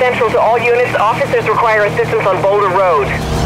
Central to all units. Officers require assistance on Boulder Road.